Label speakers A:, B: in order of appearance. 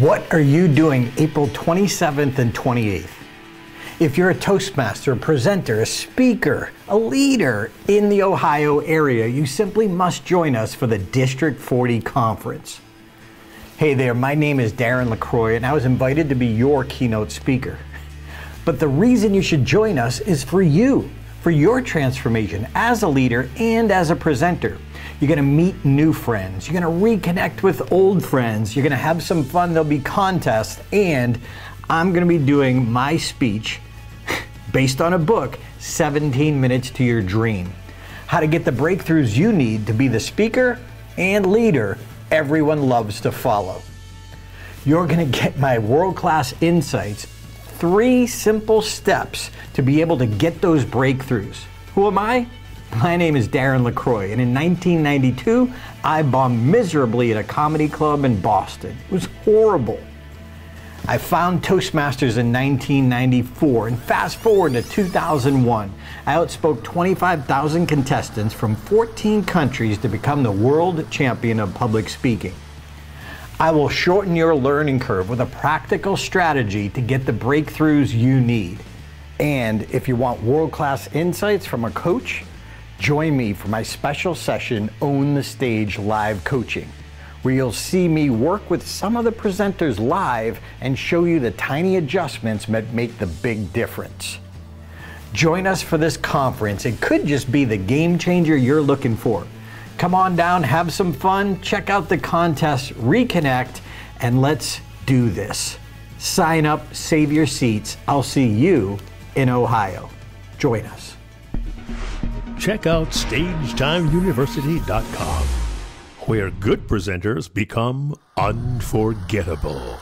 A: What are you doing April 27th and 28th? If you're a Toastmaster, a presenter, a speaker, a leader in the Ohio area, you simply must join us for the District 40 Conference. Hey there, my name is Darren LaCroix, and I was invited to be your keynote speaker. But the reason you should join us is for you, for your transformation as a leader and as a presenter. You're going to meet new friends. You're going to reconnect with old friends. You're going to have some fun. There'll be contests. And I'm going to be doing my speech based on a book 17 Minutes to Your Dream. How to get the breakthroughs you need to be the speaker and leader everyone loves to follow. You're going to get my world class insights, three simple steps to be able to get those breakthroughs. Who am I? My name is Darren LaCroix, and in 1992, I bombed miserably at a comedy club in Boston. It was horrible. I found Toastmasters in 1994, and fast forward to 2001, I outspoke 25,000 contestants from 14 countries to become the world champion of public speaking. I will shorten your learning curve with a practical strategy to get the breakthroughs you need. And if you want world class insights from a coach, Join me for my special session, Own the Stage Live Coaching, where you'll see me work with some of the presenters live and show you the tiny adjustments that make the big difference. Join us for this conference. It could just be the game changer you're looking for. Come on down, have some fun, check out the contest, reconnect, and let's do this. Sign up, save your seats. I'll see you in Ohio. Join us
B: check out StagetimeUniversity.com, where good presenters become unforgettable.